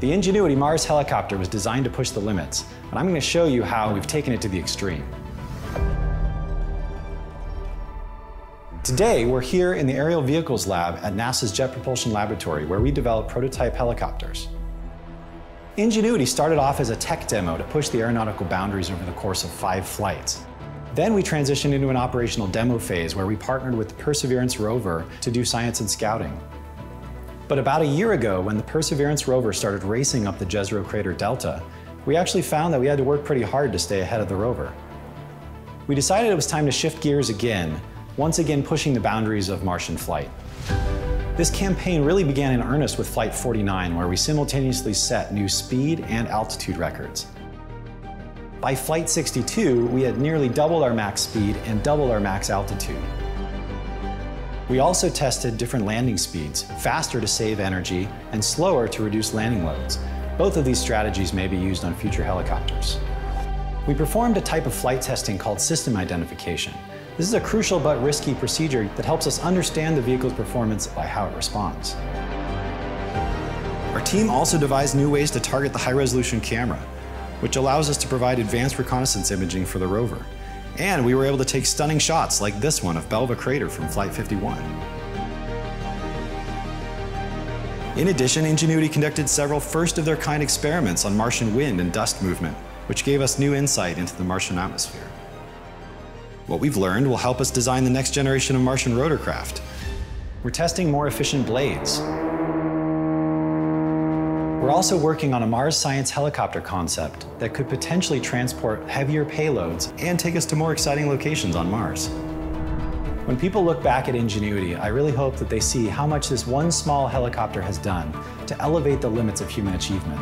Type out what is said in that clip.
The Ingenuity Mars helicopter was designed to push the limits, and I'm going to show you how we've taken it to the extreme. Today, we're here in the Aerial Vehicles Lab at NASA's Jet Propulsion Laboratory, where we develop prototype helicopters. Ingenuity started off as a tech demo to push the aeronautical boundaries over the course of five flights. Then we transitioned into an operational demo phase where we partnered with the Perseverance rover to do science and scouting. But about a year ago, when the Perseverance rover started racing up the Jezero Crater Delta, we actually found that we had to work pretty hard to stay ahead of the rover. We decided it was time to shift gears again, once again pushing the boundaries of Martian flight. This campaign really began in earnest with Flight 49, where we simultaneously set new speed and altitude records. By Flight 62, we had nearly doubled our max speed and doubled our max altitude. We also tested different landing speeds, faster to save energy and slower to reduce landing loads. Both of these strategies may be used on future helicopters. We performed a type of flight testing called system identification, this is a crucial but risky procedure that helps us understand the vehicle's performance by how it responds. Our team also devised new ways to target the high-resolution camera, which allows us to provide advanced reconnaissance imaging for the rover. And we were able to take stunning shots like this one of Belva Crater from Flight 51. In addition, Ingenuity conducted several first-of-their-kind experiments on Martian wind and dust movement, which gave us new insight into the Martian atmosphere. What we've learned will help us design the next generation of Martian rotorcraft. We're testing more efficient blades. We're also working on a Mars Science helicopter concept that could potentially transport heavier payloads and take us to more exciting locations on Mars. When people look back at Ingenuity, I really hope that they see how much this one small helicopter has done to elevate the limits of human achievement.